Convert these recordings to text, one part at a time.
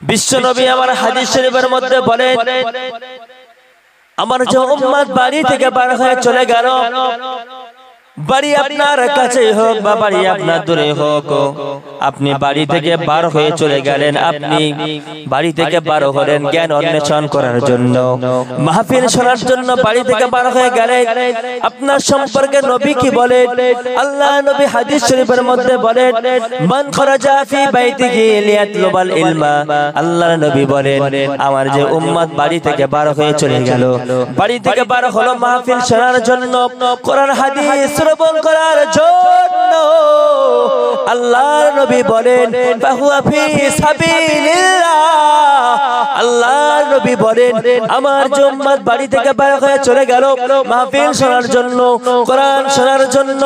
বিশ্ব নবী আমার হাদিস শরীফের মধ্যে বলেন আমার যে উম্মত বাড়ি থেকে বার হয়ে চলে গেল। বাড়ি আপনার কাছে হোক বা বাড়ি আপনার দূরে হোক আপনি বাড়ি থেকে বার হয়ে চলে গেলেন আপনি বাড়ি থেকে বার হলেন জ্ঞান অন্বেষণ করার জন্য। মাহফিল শোনার জন্য বাড়ি থেকে বার হয়ে গেলেন। আপনার সম্পর্কে নবী কি বলেন? আল্লাহ নবী হাদিস শরীফের মধ্যে বলেন মান খরাজা ফি বাইতিহি লিয়াতলুবাল ইলমা। আল্লাহর নবী বলেন আমার যে উম্মত বাড়ি থেকে বার হয়ে চলে গেল। বাড়ি থেকে বার হলো মাহফিল শোনার জন্য কোরআন হাদিস শ্রবণ করার জন্য আল্লাহর নবী বলেন, ফাহুয়া ফি সাবিলিল্লাহ। আল্লাহর নবী বলেন, আমার যে উম্মত বাড়ি থেকে বার হয়ে চলে গেল। মাহফিল শোনার জন্য, কোরআন শোনার জন্য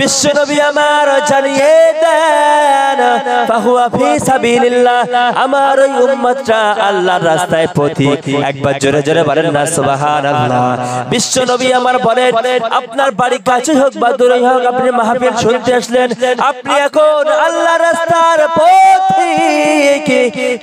বিশ্ব নবী আমার জানিয়ে দেন, ফাহুয়া ফি সাবিলিল্লাহ। আমার ওই উম্মতটা আল্লাহর রাস্তায় পথিক। একবার জোরে জোরে বলেন না, সুবহানাল্লাহ। বিশ্ব নবী আমার বলেন, আপনার বাড়ি কাছে হোক বা দূরে আপনি মাহফিল শুনতে আসলেন। আপনি এখন আল্লাহর রাস্তার পথিক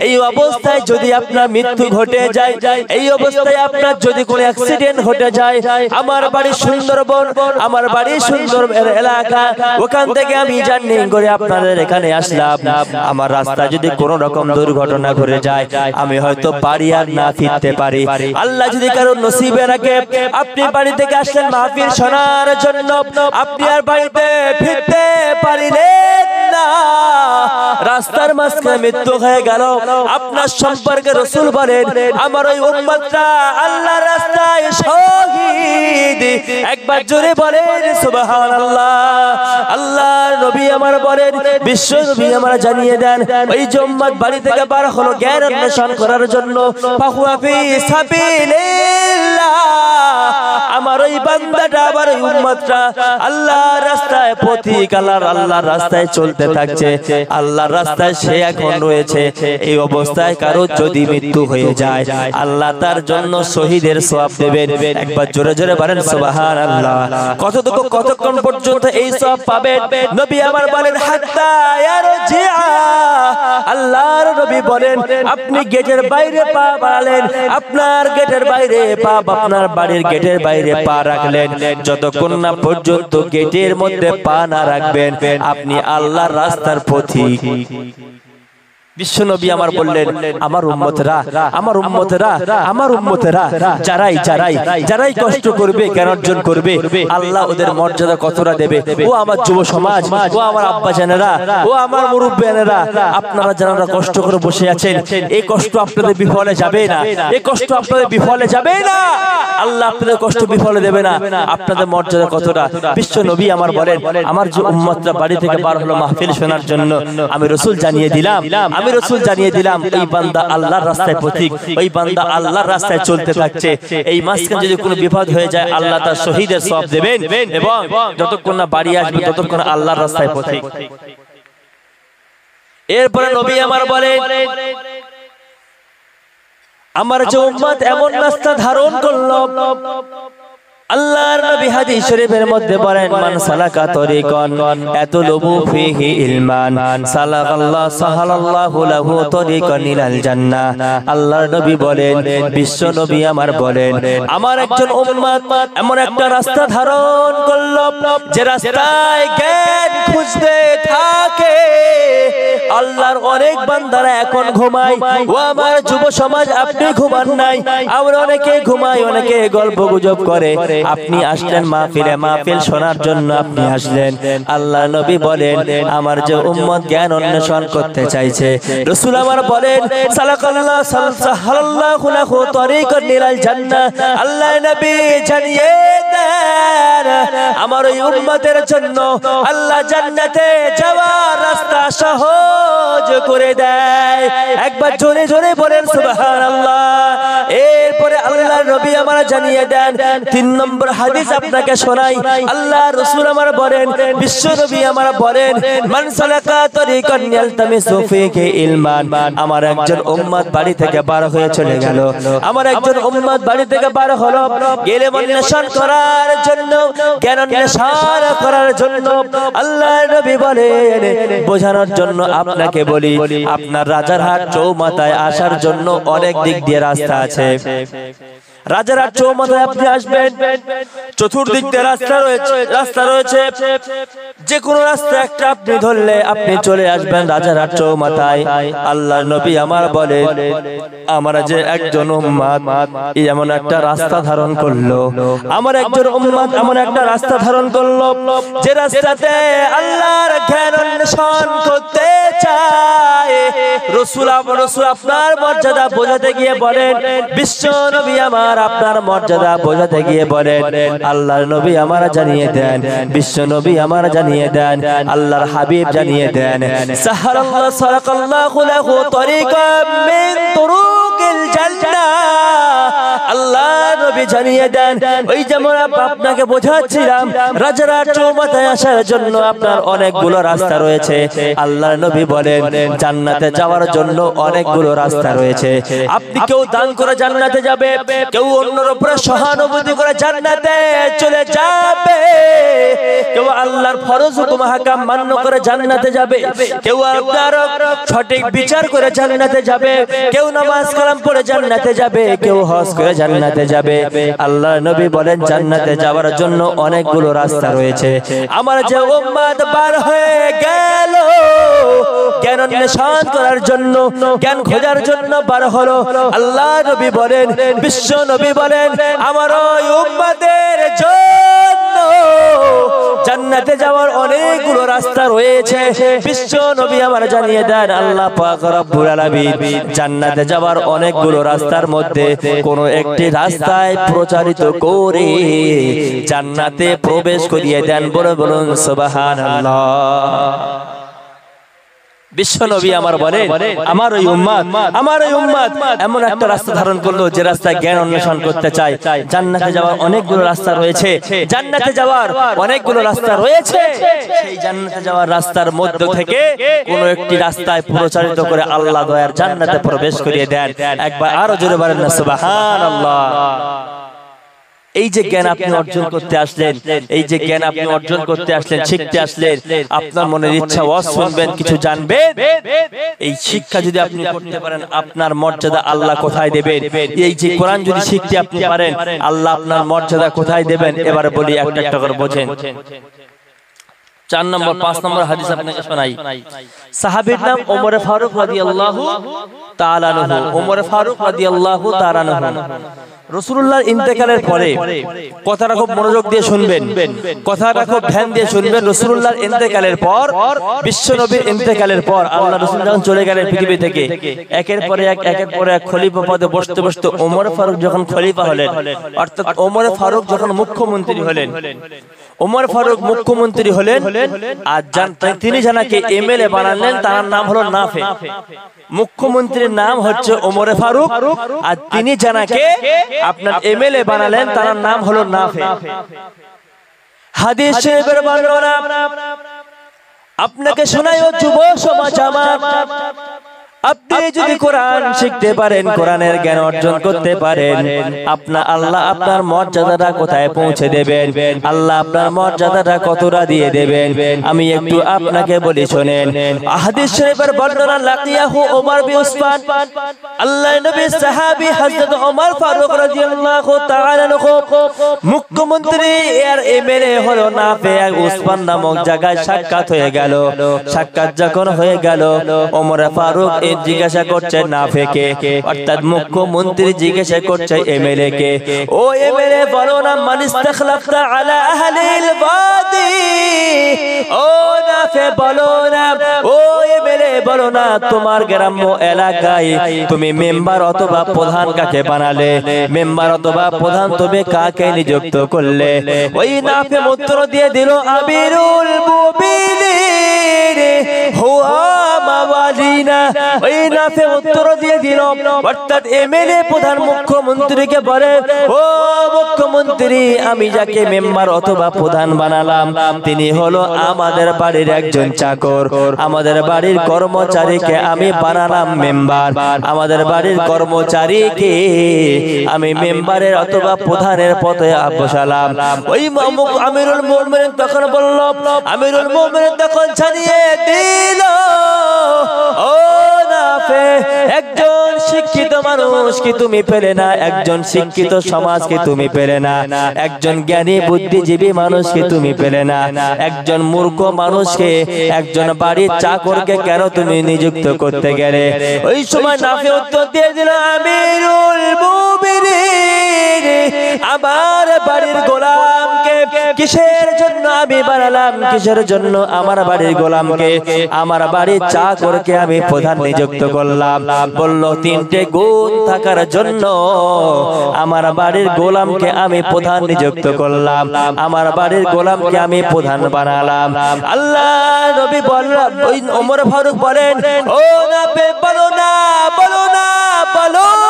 এই অবস্থায় যদি আপনার মৃত্যু ঘটে যায়, এই অবস্থায় আপনার যদি কোনো অ্যাক্সিডেন্ট ঘটে যায়, আমার বাড়ি সুন্দরবন, আমার বাড়ি সুন্দর এলাকা, ওখান থেকে আমি জার্নি করে আপনাদের এখানে আসলাম। আমার রাস্তা যদি কোনো রকম দুর্ঘটনা ঘটে যায়, আমি হয়তো বাড়ি আর না ফিরতে পারি। আল্লাহ যদি কারও নসিবে রাখে, আপনি বাড়ি থেকে আসলেন মাহফিল শোনার জন্য। আপনি আর বাড়িতে ফিরতে পারিলেন না। রাস্তার মাঝখানে মৃত্যু হয়ে গেল। আপনার সম্পর্কে রসুল বলেন, আমার ওই উম্মতটা আল্লাহ রাস্তায় শহীদ। একবার জোরে বলেন, সুবহানাল্লাহ। আল্লাহ নবী আমার বলেন, বিশ্ব নবী আমার জানিয়ে দেন, ওই যে উম্মত বাড়ি থেকে বার হলো জ্ঞান অন্বেষণ করার জন্য। ফাহুয়া সাবিলিল্লাহ। আমার ওই বান্দাটা, আমার ওই উম্মতটা আল্লাহ রাস্তায় পথিক, আল্লাহর আল্লাহর রাস্তায় চলতে থাকছে। আল্লাহর রাস্তায় সে এখন রয়েছে। এই অবস্থায় কারও যদি মৃত্যু হয়ে যায়, আল্লাহ তার জন্য শহীদের সওয়াব দেবেন। একবার জোরে জোরে বলেন, সুবহানাল্লাহ। কতটুকু কতক্ষণ পর্যন্ত এই সওয়াব পাবেন? নবী আমার বলেন, হাত্তা আল্লাহর নবী বলেন, আপনি গেটের বাইরে পা বাড়ালেন, আপনার গেটের বাইরে পা, আপনার বাড়ির গেটের বাইরে পা রাখলেন। যতক্ষণ না পর্যন্ত গেটের মধ্যে পা না রাখবেন। আপনি আল্লাহর রাস্তার পথিক। বিশ্ব নবী আমার বললেন আমার উম্মতরা আমার উম্মতরা আমার উম্মতরা যারাই যারাই যারাই কষ্ট করবে জ্ঞান অর্জন করবে আল্লাহ ওদের মর্যাদা কতটা দেবে? ও আমার যুব সমাজ ও আমার আব্বা জানেরা ও আমার মুরব্বানেরা আপনারা যারা কষ্ট করে বসে আছেন এই কষ্ট আপনাদের বিফলে যাবে না এই কষ্ট আপনাদের বিফলে যাবে না আল্লাহ আপনাদের কষ্ট বিফলে দেবে না আপনাদের মর্যাদা কতটা? বিশ্ব নবী আমার বলেন আমার যে উম্মতরা বাড়ি থেকে বার হলো মাহফিল শোনার জন্য আমি রসুল জানিয়ে দিলাম আমি রসুল জানিয়ে দিলাম, এই বান্দা আল্লাহর রাস্তায় পথিক, ওই বান্দা আল্লাহর রাস্তায় চলতে থাকছে। এই মাঝখানে যদি কোনো বিপদ হয়ে যায়, আল্লাহ তার শহীদের সব দেবেন এবং যতক্ষণ না বাড়ি আসবে, ততক্ষণ আল্লাহর রাস্তায় পথিক। এরপরে নবী আমার বলে, আমার যে উম্মত এমন রাস্তা ধারণ করল আল্লাহর নবী হাদিস শরীফের মধ্যে বলেন, মান সালাকা তরিকান, এতলুবু ফিহি ইলমান, সালাকাল্লাহ সাহালাল্লাহু লাহু তরিকান ইলাল জান্নাহ। আল্লাহর নবী বলেন, বিশ্ব নবী আমার বলেন, আমার একজন উম্মত এমন একটা রাস্তা ধারণ করল যে রাস্তায় জ্ঞান খুঁজতে থাকে। আল্লাহর অনেক বান্দারা এখন ঘুমায়। ও আমার যুব সমাজ, আপনি ঘুমান নাই। আমরা অনেকে ঘুমাই, অনেকে গল্প গুজব করে। আপনি আসলেন মাহফিলে মাহফিল শোনার জন্য আপনি আসলেন। আল্লাহ নবী বলেন আমার যে উম্মত জ্ঞান অন্বেষণ করতে চাইছে। রসুল আমার বলেন সালাকাল্লাহ সাল্লাল্লাহু লাহু তরিকান ইলাল জান্নাহ। আল্লাহ নবী জানিয়ে দেন আমার ওই উম্মতের জন্য আল্লাহ জান্নাতে যাওয়ার রাস্তা সহজ করে দেয়। একবার জোরে জোরে বলেন সুবহানাল্লাহ। এরপরে আল্লাহ নবী আমার জানিয়ে দেন তিন নম্বর হাদিস আপনাকে শোনাই। আল্লাহ রসুল আমার বলেন বিশ্ব নবী আমার বলেন আমার একজন বাড়ি থেকে হয়ে চলে আমার একজন বাড়ি থেকে হলো করার জন্য বোঝানোর জন্য আপনাকে বলি, আপনার রাজারহাট চৌমাথায় আসার জন্য অনেক দিক দিয়ে রাস্তা আছে। রাজারহাট চৌমাথায় আপনি আসবেন। চতুর্দিক দিয়ে রাস্তা রয়েছে রাস্তা রয়েছে। যে কোনো রাস্তা একটা আপনি ধরলে আপনি চলে আসবেন রাজারহাট চৌমাথায়। আল্লাহ নবী আমার বলে আমার যে একজন উম্মাদ এমন একটা রাস্তা ধারণ করল। আমার একজন উম্মাদ এমন একটা রাস্তা ধারণ করল যে রাস্তাতে আল্লাহর জ্ঞান অন্বেষণ করতে চায়। রসুল রসুল আপনার মর্যাদা বোঝাতে গিয়ে বলেন বিশ্ব নবী আমার আপনার মর্যাদা বোঝাতে গিয়ে বলেন, আল্লাহর নবী আমার জানিয়ে দেন, বিশ্ব নবী আমার জানিয়ে দেন, আল্লাহর হাবিব জানিয়ে দেন। আল্লাহ নবী জানিয়ে দেন। ওই যেমন আপনাকে বোঝাচ্ছিলাম রাজারার চৌমাথায় আসার জন্য আপনার অনেকগুলো রাস্তা রয়েছে। আল্লাহ নবী বলেন, জান্নাতে যাওয়ার জন্য অনেকগুলো রাস্তা রয়েছে। আপনি কেউ দান করে জান্নাতে যাবে, কেউ অন্যের উপরে সহানুভূতি করে জান্নাতে চলে যাবে। কেউ আল্লাহর ফরজ হুকুম হাকাম মান্য করে জান্নাতে যাবে। কেউ আপনার সঠিক বিচার করে জান্নাতে যাবে। কেউ নামাজ কালাম পড়ে জান্নাতে যাবে। কেউ হজ করে জান্নাতে যাবে। আল্লাহ নবী বলেন জান্নাতে যাওয়ার জন্য অনেকগুলো রাস্তা রয়েছে। আমার যে উম্মাদ বার হয়ে গেল। জ্ঞান অন্বেষণ করার জন্য জ্ঞান খোঁজার জন্য বার হলো। আল্লাহ নবী বলেন বিশ্ব নবী বলেন আমার ওই উম্মাদের জন্য জান্নাতে যাওয়ার অনেকগুলো রাস্তা রয়েছে। বিশ্ব নবী আমার জানিয়ে দেন, আল্লাহ পাক রব্বুল আলামিন জান্নাতে যাওয়ার অনেকগুলো রাস্তার মধ্যে কোন একটি রাস্তায় প্রচারিত করে জান্নাতে প্রবেশ করিয়ে দেন। বলে বলুন, সুবহানাল্লাহ। বিশ্ব নবী আমার বলে আমার ওই উম্মাদ আমার ওই উম্মাদ এমন একটা রাস্তা ধারণ করল যে রাস্তায় জ্ঞান অন্বেষণ করতে চায়। জান্নাতে যাওয়ার অনেকগুলো রাস্তা রয়েছে। জান্নাতে যাওয়ার অনেকগুলো রাস্তা রয়েছে। সেই জান্নাতে যাওয়ার রাস্তার মধ্য থেকে কোন একটি রাস্তায় প্রচারিত করে আল্লাহ দয়ার জান্নাতে প্রবেশ করিয়ে দেন। একবার আরও জোরে বলেন না সুবহানাল্লাহ। এই যে জ্ঞান আপনি অর্জন করতে আসলেন এই যে জ্ঞান আপনি অর্জন করতে আসলেন শিখতে আসলেন আপনার মনের ইচ্ছা ওয়াজ শুনবেন কিছু জানবেন এই শিক্ষা যদি আপনি করতে পারেন আপনার মর্যাদা আল্লাহ কোথায় দেবেন? এই যে কোরআন যদি শিখতে আপনি পারেন আল্লাহ আপনার মর্যাদা কোথায় দেবেন? এবারে বলি একটা একটা করে বোঝেন। চার নম্বর পাঁচ নম্বর হাদিস আপনাকে শোনাই। সাহাবীর নাম ওমর ফারুক রাদিয়াল্লাহু তাআলা আনহু ওমর ফারুক রাদিয়াল্লাহু তাআলা আনহু রসুল্লাহর ইন্তেকালের পরে কথাটা খুব মনোযোগ দিয়ে শুনবেন। কথাটা খুব ধ্যান দিয়ে শুনবেন। রসুল্লাহর ইন্তেকালের পর বিশ্ব নবীর ইন্তেকালের পর আল্লাহ রসুল যখন চলে গেলেন পৃথিবী থেকে, একের পরে এক, একের পরে এক খলিফা পদে বসতে বসতে ওমর ফারুক যখন খলিফা হলেন, অর্থাৎ ওমর ফারুক যখন মুখ্যমন্ত্রী হলেন, ওমর ফারুক মুখ্যমন্ত্রী হলেন, আর তিনি জানাকে এমএলএ বানালেন, তার নাম হলো নাফে। মুখ্যমন্ত্রীর নাম হচ্ছে ওমরে ফারুক, আর তিনি জানাকে আপনার এমএলএ বানালেন তার নাম হলো নাফে। হাদিস শরীফের বর্ণনা আপনাকে শোনায় যুব সমাজ আমার আপনি যদি কোরআন শিখতে পারেন কোরআনের জ্ঞান অর্জন করতে পারেন। আপনার আল্লাহ আপনার মর্যাদাটা কোথায় পৌঁছে দেবেন? আল্লাহ আপনার মর্যাদাটা কতটা দিয়ে দেবেন? আমি একটু আপনাকে বলি শোনেন। আহাদিস শরীফের বর্ণনা লাকিয়াহু ওমর বিন উসমান। আল্লাহ নবী সাহাবী হযরত ওমর ফারুক রাদিয়াল্লাহু তাআলা আনহু। মুখ্যমন্ত্রী এর এমএলএ হলো না পেয়ে উসমান নামক জায়গায় সাক্ষাৎ হয়ে গেল। সাক্ষাৎ যখন হয়ে গেল ওমর ফারুক জিজ্ঞাসা করছে, না ফেকে। অর্থাৎ মুখ্যমন্ত্রী জিজ্ঞাসা করছে এমএলএ কে ও এমএলএ, বলো না মানিস্তাখলাফতা আলা আহলিল বাদি ও না ফে, বলো না। ও এমএলএ, বলো না, তোমার গ্রাম্য এলাকায় তুমি মেম্বার অথবা প্রধান কাকে বানালে? মেম্বার অথবা প্রধান তুমি কাকে নিযুক্ত করলে? ওই নাফে উত্তর দিয়ে দিল, আমিরুল তিনি হলো আমাদের বাড়ির একজন চাকর। আমাদের বাড়ির কর্মচারীকে আমি বানালাম মেম্বার। আমাদের বাড়ির কর্মচারীকে আমি মেম্বারের অথবা প্রধানের পথে বসালাম। ওই আমিরুল মোমেন তখন বলল, আমিরুল মোমেন তখন জানিয়ে দিল ও নাফে একজন শিক্ষিত মানুষ কি তুমি পেলে না? একজন শিক্ষিত সমাজ কি তুমি পেলে না? একজন জ্ঞানী, বুদ্ধিজীবী মানুষ কি তুমি পেলে না? একজন মূর্খ মানুষকে একজন বাড়ির চাকরকে কেন তুমি নিযুক্ত করতে গেলে? ওই সময় নাফে উত্তর দিয়ে দিল, আমিরুল মুমিনিন, আমার বাড়ির গোলামকে কিসের জন্য আমি বানালাম? কিসের জন্য আমার বাড়ির গোলামকে? আমার বাড়ির চাকরকে আমি প্রধান নিযুক্ত করলাম। বলল, তিনটে গুণ থাকার জন্য আমার বাড়ির গোলামকে আমি প্রধান নিযুক্ত করলাম। আমার বাড়ির গোলামকে আমি প্রধান বানালাম। আল্লাহ নবী বললাম ওমর ফারুক বলেন, ও না বলো না বলো না বলো না।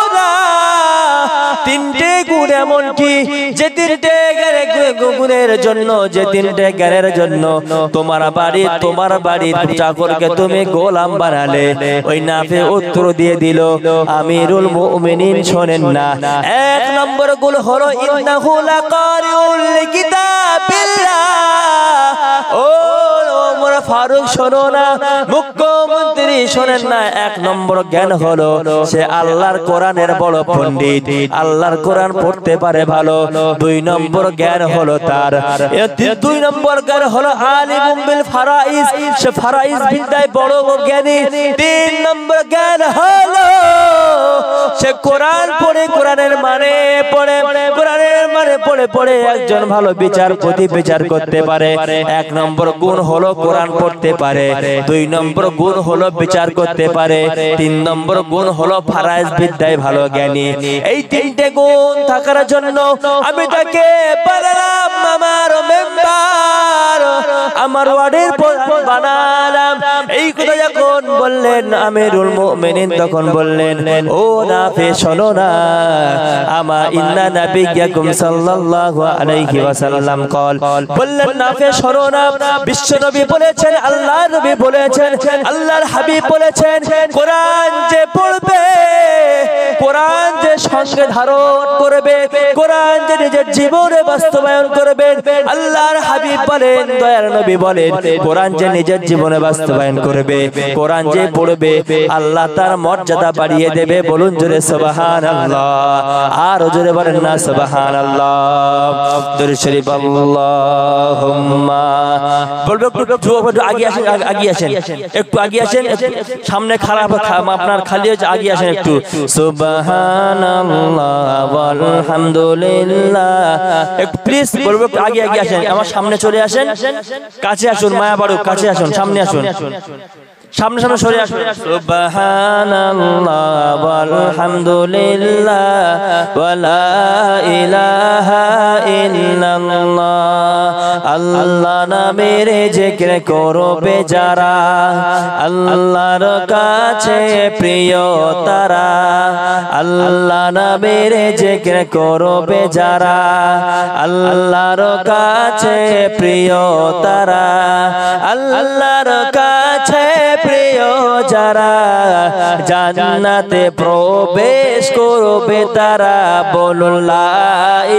গুণ এমন কি যে তিনটে গুণের জন্য যে তিনটে জ্ঞানের জন্য তোমার বাড়ি, তোমার বাড়ির চাকরকে তুমি গোলাম বানালে। ওই নাফে উত্তর দিয়ে দিল, আমিরুল মুমিনিন শোনেন না। এক নম্বর গুণ হলো, ইন্নাহু লাকারিউল কিতাবিল্লাহ ও ফারুক শোনো না, মুখ্যমন্ত্রী শোনেন না, এক নম্বর জ্ঞান হলো সে আল্লাহর কোরআনের বড় পণ্ডিত, আল্লাহর কোরআন পড়তে পারে ভালো। দুই নম্বর জ্ঞান হলো তার। দুই নম্বর জ্ঞান হলো আলিমুম বিল ফারাইজ। সে ফারাইজ বিদ্যায় বড় জ্ঞানী। তিন নম্বর জ্ঞান হলো সে কোরআন পড়ে, কোরআনের মানে পড়ে, কোরআনের মানে পড়ে পড়ে একজন ভালো বিচারপতি বিচার করতে পারে। এক নম্বর গুণ হলো কোরআন পড়তে পারে। দুই নম্বর গুণ হলো বিচার করতে পারে। তিন নম্বর গুণ হলো ফারাইজ বিদ্যায় ভালো জ্ঞানী। এই তিনটে গুণ থাকার জন্য আমি তাকে আমার ওয়ার্ডের বানালাম। এই কথা যখন বললেন, আমিরুল মুমিনিন তখন বললেন, ও নাফে, শোনো না। আমা ইন্না নাবিয়াকুম সাল্লাল্লাহু আলাইহি ওয়াসাল্লাম কল। বললেন শোনো না। বিশ্ব নবী বলেছেন আল্লাহর নবী বলেছেন, আল্লাহর হাবিব বলেছেন, কোরআন যে পড়বে, কোরআন যে সঙ্গে ধারণ করবে, কোরআন যে নিজের জীবনে বাস্তবায়ন করবে, আল্লাহর হাবিব বলেন, দয়ার নবী বলেন, কোরআন যে নিজের জীবনে বাস্তবায়ন করবে, কোরআন যে পড়বে, আল্লাহ তার মর্যাদা বাড়িয়ে দেবে, বলুন জোরে সুবহান আল্লাহ আর জোরে বলেন না সুবহান আল্লাহ দরুদ শরীফ আল্লাহুম্মা, বলব একটু একটু আগে আসেন, আগে- আসেন। একটু আগে আসেন, সামনে খারাপ আপনার খালি হচ্ছে আগে আসেন একটু। আলহামদুলিল্লাহ একটু প্লিজ বলব, একটু আগে আগে আসেন। আমার সামনে চলে আসেন। কাছে আসুন, মায়া বাড়ুক, কাছে আসুন, সামনে আসুন। সামনে সামনে সরে আসুন। সুবহানাল্লাহ আলহামদুলিল্লাহ ওয়ালা ইলাহা ইল্লাল্লাহ আল্লাহ নামের জিকির করবে যারা। আল্লাহর কাছে প্রিয় তারা। আল্লাহ নামের জিকির করবে যারা। আল্লাহর কাছে প্রিয় তারা। আল্লাহর কাছে প্রিয় যারা জান্নাতে প্রবেশ করবে তারা বলুন লা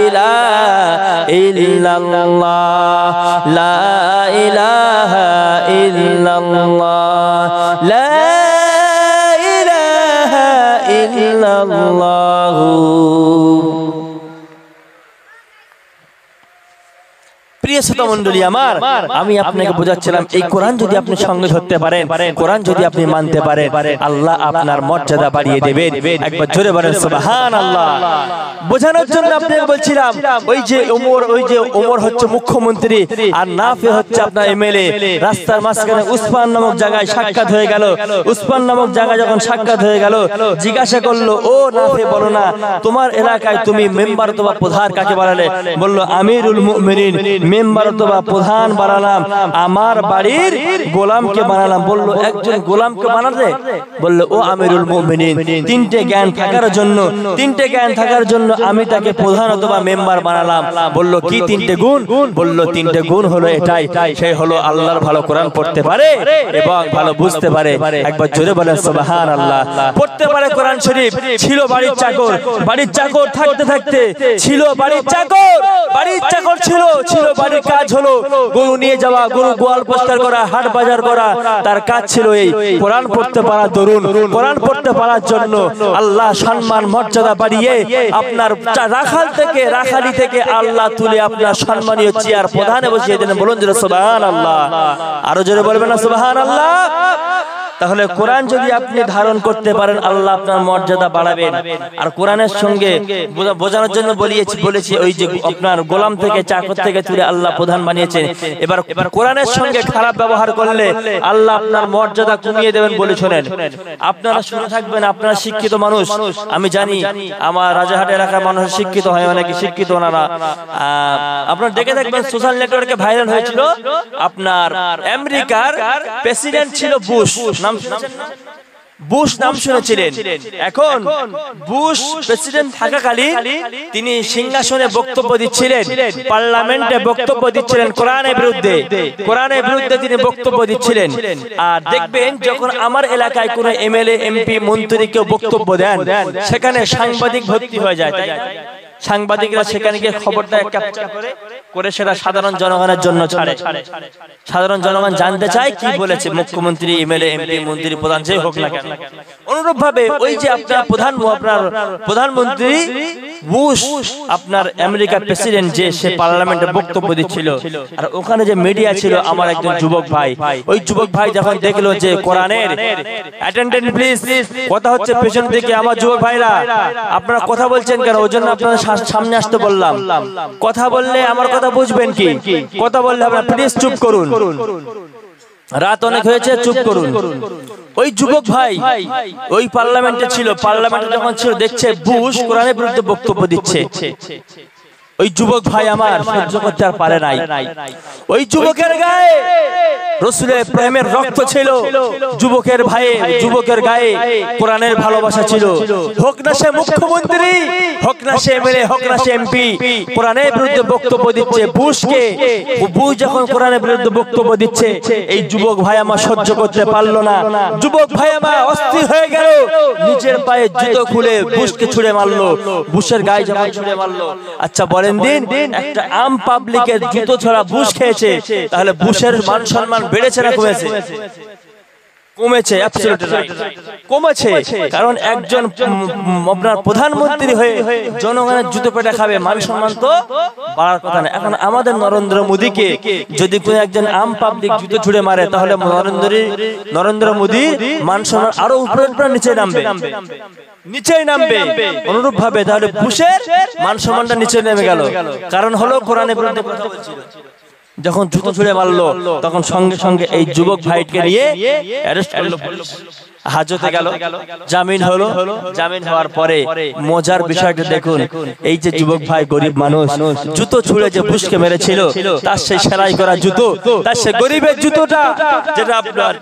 ইলাহা ইল্লাল্লাহ, লা ইলাহা ইল্লাল্লাহ, লা ইলাহা ইল্লাল্লাহ। প্রিয় শ্রোতা মণ্ডলী আমার আমি আপনাকে বোঝাচ্ছিলাম এই কোরআন যদি আপনি সঙ্গে ধরতে পারেন কোরআন যদি আপনি মানতে পারেন আল্লাহ আপনার মর্যাদা বাড়িয়ে দেবেন। একবার জোরে বলেন বোঝানোর জন্য আপনাকে বলছিলাম ওই যে ওমর ওই যে ওমর হচ্ছে মুখ্যমন্ত্রী আর নাফে হচ্ছে আপনার এমএলএ। রাস্তার মাঝখানে উসমান নামক জায়গায় সাক্ষাৎ হয়ে গেল। উসমান নামক জায়গায় যখন সাক্ষাৎ হয়ে গেল জিজ্ঞাসা করল ও নাফে বলো না তোমার এলাকায় তুমি মেম্বার তোমার প্রধান কাকে বানালে বলল আমিরুল মুমিনিন মেম্বার অথবা প্রধান বানালাম আমার বাড়ির গোলামকে বানালাম। বলল একজন গোলামকে বলল ও আমিরুল মুমিনিন। তিনটে জ্ঞান থাকার জন্য তিনটে জ্ঞান থাকার জন্য আমি তাকে প্রধান অথবা মেম্বার বানালাম। বলল কি তিনটে গুণ? বলল তিনটে গুণ হলো এটাই। সেই হলো আল্লাহর ভালো কোরআন পড়তে পারে এবং ভালো বুঝতে পারে। একবার জোরে বলেন সুবহান আল্লাহ পড়তে পারে কোরআন শরীফ ছিল বাড়ির চাকর বাড়ির চাকর। থাকতে থাকতে ছিল বাড়ির চাকর বাড়ির চাকর ছিল ছিল বাড়ির কাজ হলো গরু নিয়ে যাওয়া গরু গোয়াল পরিষ্কার করা হাট বাজার করা তার কাজ ছিল এই কোরআন পড়তে পারা দরুন কোরআন পড়তে পারার জন্য আল্লাহ সম্মান মর্যাদা বাড়িয়ে আপনার রাখাল থেকে রাখালি থেকে আল্লাহ তুলে আপনার সম্মানীয় চেয়ার প্রধানে বসিয়ে দিলেন বলুন যে সুবহান আল্লাহ আরও জোরে বলবেন না সুবহান আল্লাহ তাহলে কোরআন যদি আপনি ধারণ করতে পারেন আল্লাহ আপনার মর্যাদা বাড়াবেন। আর কোরআনের সঙ্গে বোঝানোর জন্য বলিয়েছি বলেছি ওই যে আপনার গোলাম থেকে চাকর থেকে তুলে আল্লাহ প্রধান বানিয়েছেন। এবার এবার কোরআনের সঙ্গে খারাপ ব্যবহার করলে আল্লাহ আপনার মর্যাদা কমিয়ে দেবেন বলে শোনেন। আপনারা শুনে থাকবেন আপনারা শিক্ষিত মানুষ। আমি জানি আমার রাজাহাট এলাকার মানুষ শিক্ষিত হয় অনেকে শিক্ষিত ওনারা আপনারা দেখে থাকবেন সোশ্যাল নেটওয়ার্কে ভাইরাল হয়েছিল আপনার আমেরিকার প্রেসিডেন্ট ছিল বুশ? বুশ নাম শুনেছিলেন। এখন বুশ প্রেসিডেন্ট থাকাকালীন তিনি সিংহাসনে বক্তব্য দিচ্ছিলেন। পার্লামেন্টে বক্তব্য দিচ্ছিলেন কোরআনের বিরুদ্ধে। কোরআনের বিরুদ্ধে তিনি বক্তব্য দিচ্ছিলেন। আর দেখবেন যখন আমার এলাকায় কোনো এমএলএ এমপি মন্ত্রী কেউ বক্তব্য দেন সেখানে সাংবাদিক ভর্তি হয়ে যায় তাই? সাংবাদিকরা সেখানে গিয়ে খবরটা ক্যাপচার করে করে সেটা সাধারণ জনগণের জন্য ছাড়ে। সাধারণ জনগণ জানতে চায় কি বলেছে মুখ্যমন্ত্রী এমএলএ এমপি মন্ত্রী প্রধান যে হোক না কেন। অনুরূপ ভাবে ওই যে আপনার প্রধান আপনার প্রধানমন্ত্রী বুশ আপনার আমেরিকার প্রেসিডেন্ট যে সে পার্লামেন্টে বক্তব্য দিচ্ছিল। আর ওখানে যে মিডিয়া ছিল আমার একজন যুবক ভাই ওই যুবক ভাই যখন দেখল যে কোরআনের অ্যাটেন্ডেন্ট প্লিজ কথা হচ্ছে পেছন থেকে আমার যুবক ভাইরা আপনারা কথা বলছেন কেন? ওই জন্য আপনারা সামনে আসতে বললাম। কথা বললে আমার কথা বুঝবেন কি? কথা বললে আপনার প্লিজ চুপ করুন। রাত অনেক হয়েছে, চুপ করুন। ওই যুবক ভাই, ওই পার্লামেন্টে ছিল। পার্লামেন্টে যখন ছিল, দেখছে বুশ কোরআনের বিরুদ্ধে বক্তব্য দিচ্ছে। ওই যুবক ভাই আমার সহ্য করতে আর পারে নাই। ওই যুবকের গায়ে রসুলের প্রেমের রক্ত ছিল যুবকের ভাইয়ে যুবকের গায়ে কোরআনের ভালোবাসা ছিল। হোক না সে মুখ্যমন্ত্রী হোক না সে এমএলএ হোক না সে এমপি কোরআনের বিরুদ্ধে বক্তব্য দিচ্ছে বুশকে বুশ যখন কোরআনের বিরুদ্ধে বক্তব্য দিচ্ছে এই যুবক ভাই আমার সহ্য করতে পারল না। যুবক ভাই আমার অস্থির হয়ে গেল। নিজের পায়ে জুতো খুলে বুশকে ছুড়ে মারলো। বুশের গায়ে যখন ছুড়ে মারলো। আচ্ছা বলেন দিন একটা আম পাবলিকের জুতো ছড়া বুশ খেয়েছে তাহলে বুশের মান সম্মান বেড়েছে না কমেছে? কমেছে কমেছে কারণ একজন আপনার প্রধানমন্ত্রী হয়ে জনগণের জুতো পেটা খাবে মান সম্মান তো বাড়ার কথা না এখন আমাদের নরেন্দ্র মোদীকে যদি কোনো একজন আম পাবলিক জুতো ছুড়ে মারে তাহলে নরেন্দ্র নরেন্দ্র মোদী মান সম্মান আরও উপরে উপরে নিচে নামবে। নিচেই নামবে। অনুরূপ ভাবে তাহলে বুশের মান সম্মানটা নিচে নেমে গেল। কারণ হলো বিরুদ্ধে কথা বলছিল। যখন জুতো ছুড়ে মারলো তখন সঙ্গে সঙ্গে এই যুবক ভাইকে নিয়ে অ্যারেস্ট করল। হাজতে গেল জামিন হলো। জামিন হওয়ার পরে মজার বিষয়টা দেখুন এই যে যুবক ভাই গরিব মানুষ জুতো ছুঁড়ে যে বুশকে মেরেছিল তার সেই সেলাই করা জুতো তার সে গরিবের জুতোটা যেটা আপনার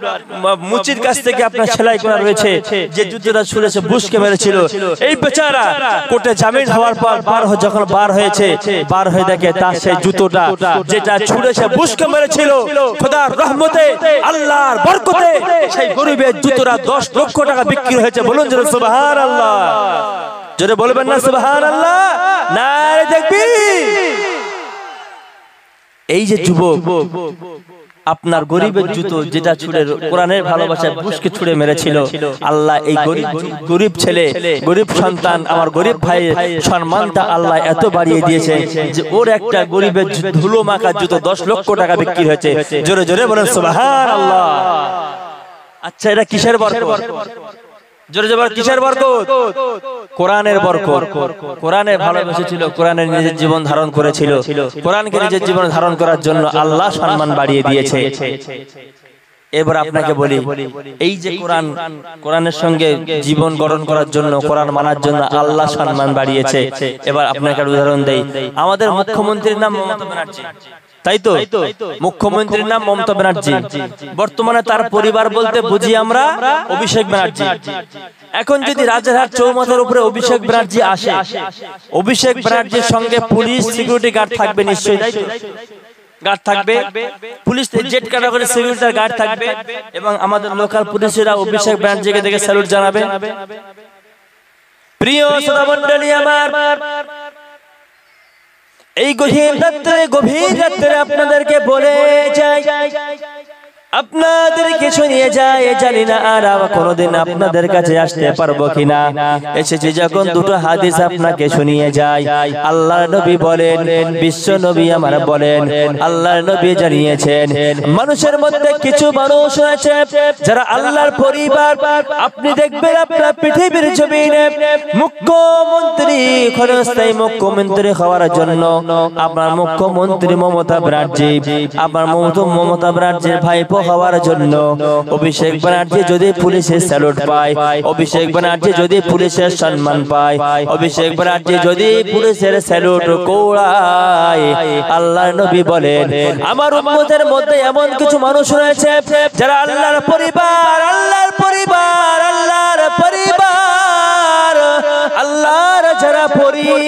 মুচির কাছ থেকে আপনার সেলাই করা রয়েছে যে জুতোটা ছুঁড়েছে বুশকে মেরেছিল। এই বেচারা কোর্টে জামিন হওয়ার পর বার হয়ে- যখন বার হয়েছে বার হয়ে দেখে তার সেই জুতোটা যেটা ছুঁড়েছে বুশকে মেরেছিল খোদার রহমতে আল্লাহর বরকতে সেই গরিবের জুতোটা দশ লক্ষ টাকা বিক্রি হয়েছে। বলুন জোরে সুবহান আল্লাহ জোরে বলবেন না সুবহান আল্লাহ না দেখবি এই যে যুবক আপনার গরিবের জুতো যেটা ছুড়ে কোরআনের ভালোবাসায় বুশকে ছুড়ে মেরেছিল। আল্লাহ এই গরিব গরিব ছেলে গরিব সন্তান আমার গরিব ভাইয়ের সম্মানটা আল্লাহ এত বাড়িয়ে দিয়েছে যে ওর একটা গরিবের ধুলো মাখা জুতো দশ লক্ষ টাকা বিক্রি হয়েছে। জোরে জোরে বলেন সুবহান আল্লাহ আচ্ছা এটা কিসের বরকত? জোরে জোরে কিসের বরকত? কোরআনের বরকত। কোরআনের ভালোবেসেছিল কোরআনের নিজের জীবন ধারণ করেছিল। কোরআনকে নিজের জীবন ধারণ করার জন্য আল্লাহ সম্মান বাড়িয়ে দিয়েছে। এবার আপনাকে বলি এই যে কোরআন কোরআনের সঙ্গে জীবন গঠন করার জন্য কোরআন মানার জন্য আল্লাহ সম্মান বাড়িয়েছে। এবার আপনাকে উদাহরণ দেই। আমাদের মুখ্যমন্ত্রীর নাম মমতা ব্যানার্জি। তাই তো? মুখ্যমন্ত্রীর নাম মমতা ব্যানার্জি। বর্তমানে তার পরিবার বলতে বুঝি আমরা অভিষেক ব্যানার্জি। এখন যদি রাজারহাট চৌমাথার উপরে অভিষেক ব্যানার্জি আসে অভিষেক ব্যানার্জির সঙ্গে পুলিশ সিকিউরিটি গার্ড থাকবে নিশ্চয়ই তাই তো? গার্ড থাকবে পুলিশ জেট ক্যাটাগরি সিকিউরিটির গার্ড থাকবে এবং আমাদের লোকাল পুলিশেরা অভিষেক ব্যানার্জিকে দেখে স্যালুট জানাবে প্রিয় শ্রোতামণ্ডলী আমার। এই গভীর রাত্রে গভীর রাত্রে আপনাদেরকে বলে যাই। আপনাদের কিছু নিয়ে যায় জানি না আর কোনোদিন আপনাদের কাছে আসতে পারব কিনা। যখন দুটো হাদিস আপনাকে শুনিয়ে যায়। আল্লাহ নবী বলেন, বিশ্ব নবী আমার বলেন, আল্লাহর নবী জানিয়েছেন, মানুষের মধ্যে কিছু মানুষ আছে যারা আল্লাহর পরিবার। আপনি দেখবেন আপনার পৃথিবীর জমিনে মুখ্যমন্ত্রী, ক্ষণস্থায়ী মুখ্যমন্ত্রী হওয়ার জন্য আপনার মুখ্যমন্ত্রী মমতা ব্যানার্জি আপনার মমতা ব্যানার্জির ভাইপো হওয়ার জন্য অভিষেক ব্যানার্জি যদি পুলিশের স্যালুট পায়, অভিষেক ব্যানার্জি যদি পুলিশের সম্মান পায়, অভিষেক ব্যানার্জি যদি পুলিশের স্যালুট কৌড়ায় আল্লাহ নবী বলেন, আমার উম্মতের মধ্যে এমন কিছু মানুষ রয়েছে যারা আল্লাহর পরিবার আল্লাহর পরিবার আল্লাহর পরিবার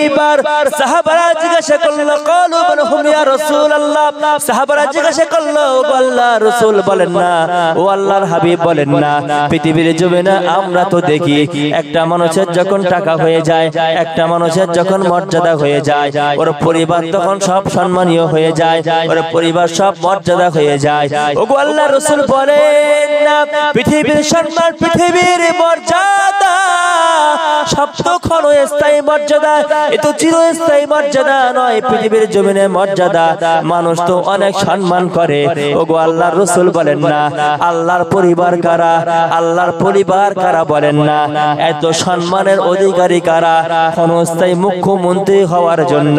পরিবার সাহাবারা জিজ্ঞাসা করল, কলু মান হুম ইয়া রাসূলুল্লাহ? সাহাবারা জিজ্ঞাসা করল আল্লাহ রাসূল বলেন না, ও আল্লাহর হাবিব বলেন না, পৃথিবীর জমিনে আমরা তো দেখি একটা মানুষের যখন টাকা হয়ে যায়, একটা মানুষের যখন মর্যাদা হয়ে যায়, ওর পরিবার তখন সব সম্মানীয় হয়ে যায়, ওর পরিবার সব মর্যাদা হয়ে যায়। ওগো আল্লাহ রাসূল বলেন না, পৃথিবীর সম্মান, পৃথিবীর মর্যাদা সব তো ক্ষণস্থায়ী মর্যাদা এ তো চিরস্থায়ী মর্যাদা নয়, পৃথিবীর জমিনে মর্যাদা। মানুষ তো অনেক সম্মান করে। ওগো আল্লাহর রসুল বলেন না, আল্লাহর পরিবার কারা? আল্লাহর পরিবার কারা বলেন না? এত সম্মানের অধিকারী কারা? ক্ষণস্থায়ী মুখ্যমন্ত্রী হওয়ার জন্য।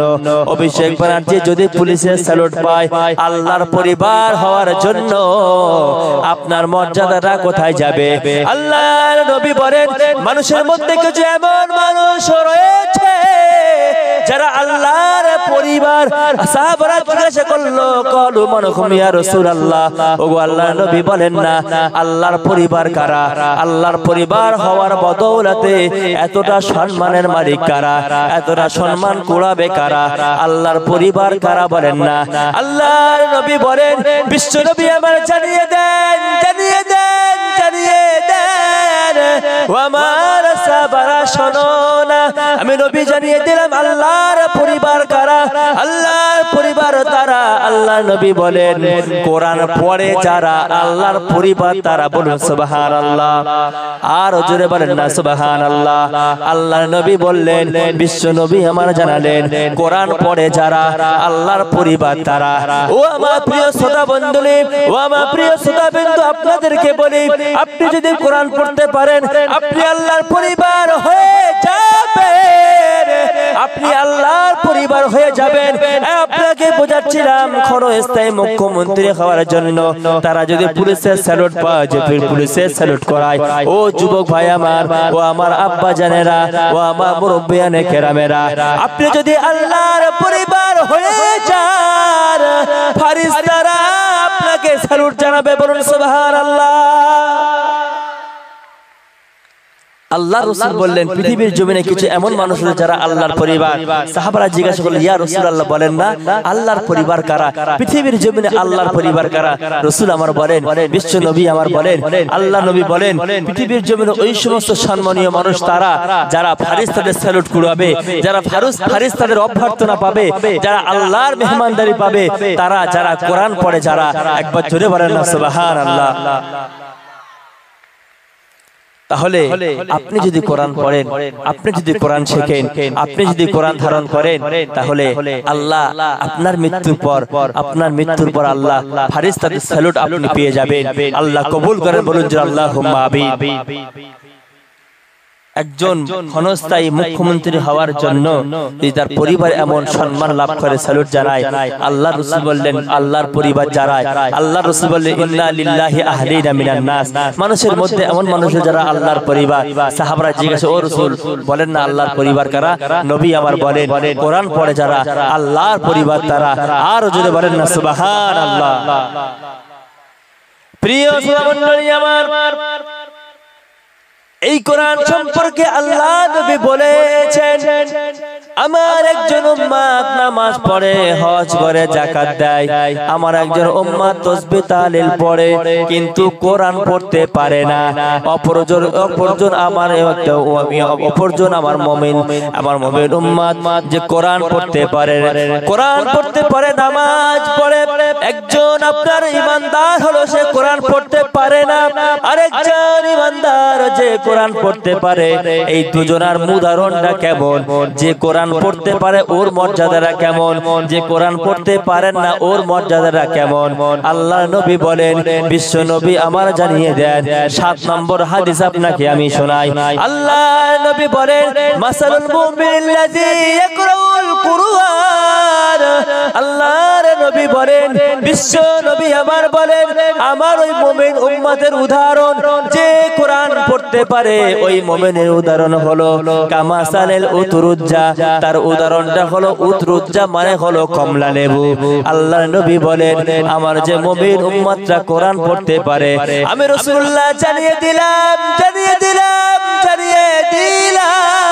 অভিষেক ব্যানার্জি যদি পুলিশের স্যালুট পায়, আল্লাহর পরিবার হওয়ার জন্য আপনার মর্যাদাটা কোথায় যাবে? আল্লাহর নবী বলেন, মানুষের মধ্যে কিছু এমন মানুষ রয়েছে। যারা আল্লাহর পরিবার সাহাবারা জিজ্ঞাসা করল, কলু মানকুম ইয়া রাসূলুল্লাহ? ওগো আল্লাহর নবী বলেন, না, আল্লাহর পরিবার কারা? আল্লাহর পরিবার হওয়ার বদৌলতে এতটা সম্মানের মালিক কারা? এতটা সম্মান কুড়াবে কারা? আল্লাহর পরিবার কারা বলেন, না। আল্লাহর নবী বলেন, বিশ্ব নবী আমার জানিয়ে দেন জানিয়ে দেন জানিয়ে দেন। আমি নবী জানিয়ে দিলাম আল্লাহর পরিবার কারা? আল্লাহর পরিবার তারা আল্লাহ নবী বলেন, কোরআন পড়ে যারা আল্লাহর পরিবার তারা বলুন সুবহান আল্লাহ আর জোরে বলেন না সুবহান আল্লাহ আল্লাহর নবী বললেন, বিশ্ব নবী আমার জানালেন, কোরআন পড়ে যারা আল্লাহর পরিবার তারা। ও আমার প্রিয় শ্রোতা বন্ধুলি ও আমার প্রিয় শ্রোতা বিন্দু, আপনাদেরকে বলি, আপনি যদি কোরআন পড়তে পারেন, আপনি আল্লাহর পরিবার বোঝাচ্ছিলাম ক্ষণস্থায়ী মুখ্যমন্ত্রী হওয়ার জন্য। তারা যদি পুলিশের স্যালুট পায় যে পুলিশের স্যালুট করায়। ও যুবক ভাই আমার ও আমার আব্বা জানেরা ও আমার মুরব্বিয়ানে কেরামেরা। আপনি যদি আল্লাহর পরিবার হয়ে যান ফারিস্তারা আপনাকে স্যালুট জানাবে বলুন সুবহানাল্লাহ। আল্লাহ রসুল বললেন পৃথিবীর জমিনে কিছু এমন মানুষ আছে যারা আল্লাহর পরিবার সাহাবারা জিজ্ঞাসা করলেন ইয়া রসুল আল্লাহ বলেন না আল্লাহর পরিবার কারা? পৃথিবীর জমিনে আল্লাহর পরিবার কারা? রসুল আমার বলেন বিশ্ব নবী আমার বলেন আল্লাহ নবী বলেন পৃথিবীর জমিনে ওই সমস্ত সম্মানীয় মানুষ তারা যারা ফারিস্তাদের স্যালুট কুড়াবে যারা ফারুস ফারিস্তাদের অভ্যর্থনা পাবে যারা আল্লাহর মেহমানদারি পাবে তারা যারা কোরআন পড়ে যারা একবার জোরে বলেন না সুবহান আল্লাহ তাহলে আপনি যদি কোরআন পড়েন আপনি যদি কোরআন শেখেন আপনি যদি কোরআন ধারণ করেন তাহলে আল্লাহ আপনার মৃত্যুর পর আপনার মৃত্যুর পর আল্লাহ ফারিস্তাদের স্যালুট আপনি পেয়ে যাবেন। আল্লাহ কবুল করেন বলুন যে আল্লাহ একজন ক্ষণস্থায়ী মুখ্যমন্ত্রী হওয়ার জন্য যদি তার পরিবার এমন সম্মান লাভ করে স্যালুট জানায়। আল্লাহ রসুল বললেন আল্লাহর পরিবার যারা আল্লাহ রসুল বললেন ইন্না লিল্লাহি আহলিনা মিনান নাস। মানুষের মধ্যে এমন মানুষ যারা আল্লাহর পরিবার সাহাবরা জিজ্ঞাসা ও রসুল বলেন না আল্লাহর পরিবার কারা? নবী আমার বলেন কোরআন পড়ে যারা আল্লাহর পরিবার তারা আর যদি বলেন না সুবাহান আল্লাহ। প্রিয় শ্রোতামণ্ডলী আমার এই কোরআন সম্পর্কে আল্লাহ নবী বলেছেন আমার একজন উম্মাত নামাজ পড়ে, হজ করে জাকাত দেয়। আমার একজন উম্মাত তাসবিহ তাহলিল পড়ে, কিন্তু কোরআন পড়তে পারে না। অপরজন অপরজন আমার অপরজন আমার মুমিন। আমার মুমিন উম্মাত যে কোরআন পড়তে পারে। কোরআন পড়তে পারে, নামাজ পড়ে। একজন আপনার ইমানদার হলো, সে কোরআন পড়তে পারে না। আরেকজন ইমানদার যে কোরআন পড়তে পারে। এই দুজনার উদাহরণটা কেমন? যে কোরআন পড়তে পারে ওর মর্যাদাটা কেমন? যে কোরআন পড়তে পারেন না ওর মর্যাদাটা কেমন? আল্লাহ নবী বলেন বিশ্ব নবী আমার জানিয়ে দেন সাত নম্বর হাদিস আপনাকে আমি শোনাই। আল্লাহ নবী বলেন মাসালুল মুমিনিল্লাযী ইয়াকরাউল কুরআন। নবী বলেন, বিশ্ব নবী আমার বলেন, আমার ওই মুমিন উম্মতের উদাহরণ, যে কোরআন পড়তে পারে, ওই মুমিনের উদাহরণ হলো কামাসালেল উতরুজ্জা। তার উদাহরণটা হলো উতরুজ্জা মানে হলো কমলা লেবু। আল্লাহর নবী বলেন, আমার যে মুমিন উম্মতরা কোরআন পড়তে পারে, আমি রাসূলুল্লাহ জানিয়ে দিলাম জানিয়ে দিলাম জানিয়ে দিলাম।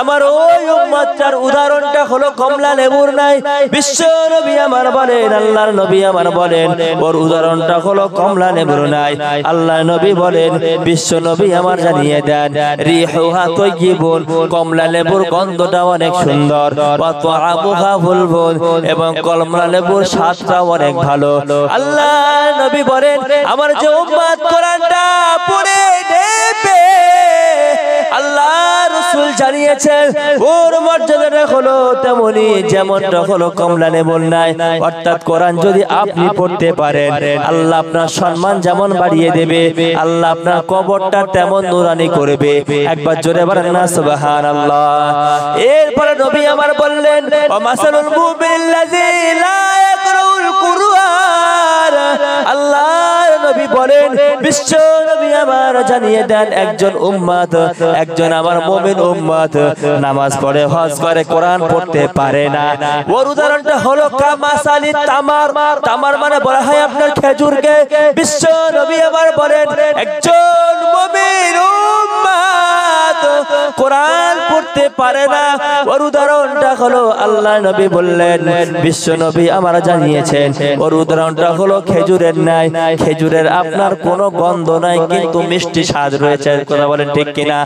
আমার ওই উম্মতটার উদাহরণটা হলো কমলা লেবুর নাই, বিশ্ব নবী আমার বলেন, আল্লাহর নবী আমার বলেন, ওর উদাহরণটা হলো কমলা লেবুর নাই। আল্লাহ নবী বলেন, বিশ্ব নবী আমার জানিয়ে দেন, রিহুহা তাইয়িবুন কমলা লেবুর গন্ধটা অনেক সুন্দর, ওয়া তুআমুহা ফুলবুন এবং কমলা লেবুর স্বাদটা অনেক ভালো। আল্লাহ নবী বলেন, আমার যে উম্মত কোরআনটা পড়ে নেবে, আল্লাহ রসুল জানিয়েছেন, ওর মর্যাদাটা হলো তেমনি যেমনটা হলো কমলা নেবল নাই অর্থাৎ কোরআন যদি আপনি পড়তে পারেন, আল্লাহ আপনার সম্মান যেমন বাড়িয়ে দেবে, আল্লাহ আপনার কবরটা তেমন নুরানি করবে। একবার জোরে বলেন না, সুবহানাল্লাহ। এরপরে নবী আমার বললেন ও মাসালুল মুমিনিল্লাযী লা বিশ্ব নবী জানিয়ে দেন একজন উম্মাদ, একজন আমার মুমিন উম্মাদ। নামাজ পড়ে, হজ করে, কোরআন পড়তে পারে না। ওর উদাহরণটা হলো কামাসালি তামার। তামার মানে বলা হয় আপনার খেজুরকে। বিশ্ব নবী আমার বলেন, একজন মুমিন কোরআন পড়তে পারে না। ওর উদাহরণটা হলো আল্লাহ নবী বললেন, বিশ্ব নবী আমার জানিয়েছেন ওর উদাহরণটা হলো খেজুরের নাই খেজুরের আপনার কোনো গন্ধ নাই, কিন্তু মিষ্টি স্বাদ রয়েছে। কথা বলেন ঠিক কিনা?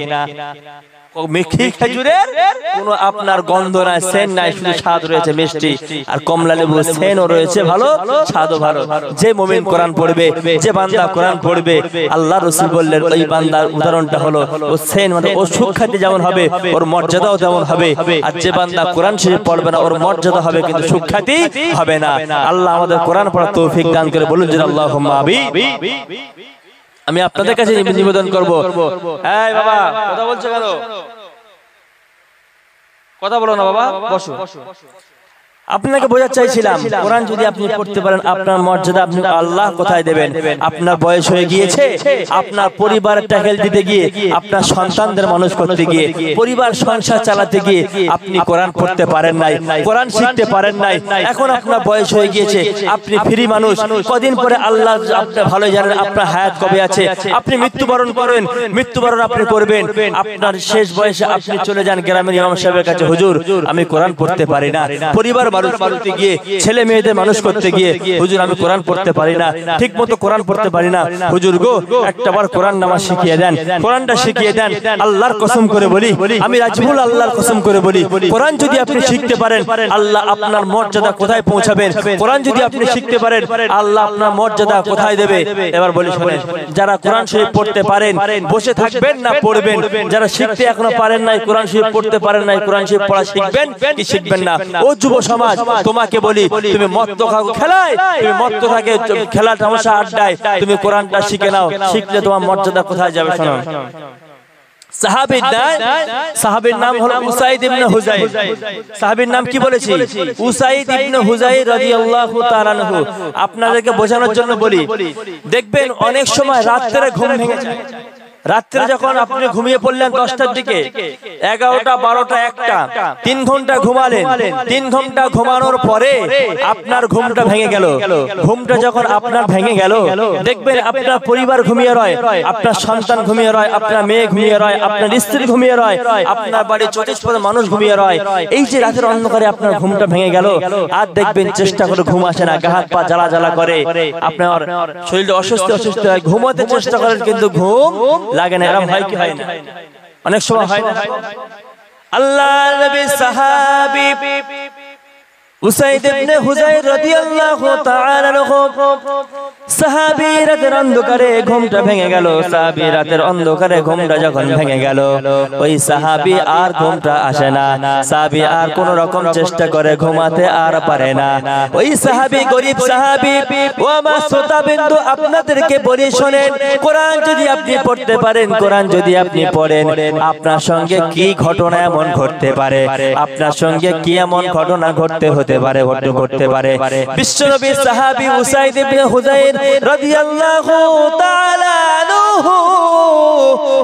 মিষ্টি খেজুরের? কোনো আপনার গন্ধ নাই সেন নাই শুধু স্বাদ রয়েছে মিষ্টি। আর কমলা লেবু সেনও রয়েছে ভালো স্বাদও ভালো। যে মুমিন কোরআন পড়বে যে বান্দা কোরআন পড়বে আল্লাহ রসুল বললেন ওই বান্দার উদাহরণটা হলো ও সেন মানে ও সুখ্যাতি যেমন হবে ওর মর্যাদাও তেমন হবে আর যে বান্দা কোরআন শরীফ পড়বে না ওর মর্যাদা হবে কিন্তু সুখ্যাতি হবে না। আল্লাহ আমাদের কোরআন পড়ার তৌফিক দান করে বলুন যে আল্লাহ আমি আপনাদের কাছে নিবেদন করব। এই বাবা কথা বলছো কেন? কথা বলো না বাবা বসো। আপনাকে বোঝাতে চাইছিলাম কোরআন যদি আপনি পড়তে পারেন আপনার মর্যাদা আপনি আল্লাহ কোথায় দেবেন? আপনার বয়স হয়ে গিয়েছে আপনার পরিবারের ট্যাকেল দিতে গিয়ে আপনার সন্তানদের মানুষ করতে গিয়ে পরিবার সংসার চালাতে গিয়ে আপনি কোরআন পড়তে পারেন নাই কোরআন শিখতে পারেন নাই এখন আপনার বয়স হয়ে গিয়েছে আপনি ফ্রি মানুষ কদিন পরে আল্লাহ আপনি ভালো জানেন আপনার হায়াত কবে আছে? আপনি মৃত্যুবরণ করেন মৃত্যুবরণ আপনি করবেন আপনার শেষ বয়সে আপনি চলে যান গ্রামের ইমাম সাহেবের কাছে হুজুর আমি কোরআন পড়তে পারি না পরিবার মারুতে গিয়ে, ছেলে মেয়েদের মানুষ করতে গিয়ে, হুজুর, আমি কোরআন পড়তে পারি না ঠিক মতো কোরআন পড়তে পারি না। হুজুর গো একটা বার কোরআন নামাজ শিখিয়ে দেন, কোরআনটা শিখিয়ে দেন, আল্লাহর কসম করে বলি, আমি রাজমুল আল্লাহর কসম করে বলি, কোরআন যদি আপনি শিখতে পারেন, আল্লাহ আপনার মর্যাদা কোথায় পৌঁছাবেন? কোরআন যদি আপনি শিখতে পারেন, আল্লাহ আপনার মর্যাদা কোথায় দেবে? এবার বলি শুনেন, যারা কোরআন শরীফ পড়তে পারেন, বসে থাকবেন না পড়বেন? যারা শিখতে এখনও পারেন নাই, কোরআন শরীফ পড়তে পারেন নাই, কোরআন শরীফ পড়া শিখবেন কি শিখবেন না? ও যুব সমাজ তোমাকে বলি তুমি মত্ত খেলায় তুমি মত্ত থাকে খেলা তামাশা আড্ডায় তুমি কোরআনটা শিখে নাও শিখলে তোমার মর্যাদা কোথায় যাবে শোনো। সাহাবীর নাম সাহাবীর নাম হলো উসাইদ ইবনে হুজাইর। সাহাবীর নাম কি বলেছি? উসাইদ ইবনে হুজাইর রাদিয়াল্লাহু তাআলা আনহু। আপনাদেরকে বোঝানোর জন্য বলি দেখবেন অনেক সময় রাত্রে ঘুম ভেঙে যায়। রাত্রে যখন আপনি ঘুমিয়ে পড়লেন দশটার দিকে এগারোটা বারোটা একটা তিন ঘণ্টা ঘুমালেন। তিন ঘণ্টা ঘুমানোর পরে আপনার ঘুমটা ভেঙে গেল। ঘুমটা যখন আপনার ভেঙে গেল দেখবেন আপনার পরিবার ঘুমিয়ে রয় আপনার সন্তান ঘুমিয়ে রয় আপনার মেয়ে ঘুমিয়ে রয় আপনার স্ত্রী ঘুমিয়ে রয় আপনার বাড়ির চতুষ্পদ মানুষ ঘুমিয়ে রয়। এই যে রাতের অন্ধকারে আপনার ঘুমটা ভেঙে গেল আর দেখবেন চেষ্টা করে ঘুম আসে না গাহাত পা জ্বালা জ্বালা করে আপনার শরীরটা অসুস্থ অসুস্থ হয় ঘুমাতে চেষ্টা করেন কিন্তু ঘুম লাগে না এরকম হয় কি হয় না? অনেক সময় হয় না? আল্লাহ নবী সাহাবী উসাইদ ইবনে রাদিয়াল্লাহু তাআলা আনহু অন্ধকারে ঘুমটা ভেঙে গেল। অন্ধকারে ঘুমটা যখন ভেঙে গেল, ওই সাহাবী আর ঘুমটা আসে না। সাহাবী আর কোন রকম চেষ্টা করে ঘুমাতে আর পারে না। ওই সাহাবী গরিব সাহাবী, ও আমার আপনাদেরকে বলি শোনেন, কোরআন যদি আপনি পড়তে পারেন, কোরআন যদি আপনি পড়েন, আপনার সঙ্গে কি ঘটনা এমন ঘটতে পারে? আপনার সঙ্গে কি এমন ঘটনা ঘটতে হতে পারে ঘটতে ঘটতে পারে। বিশ্বনবী সাহাবী উসাইদ ইবনে হুজাইর রাদিয়াল্লাহু তাআলা আনহু।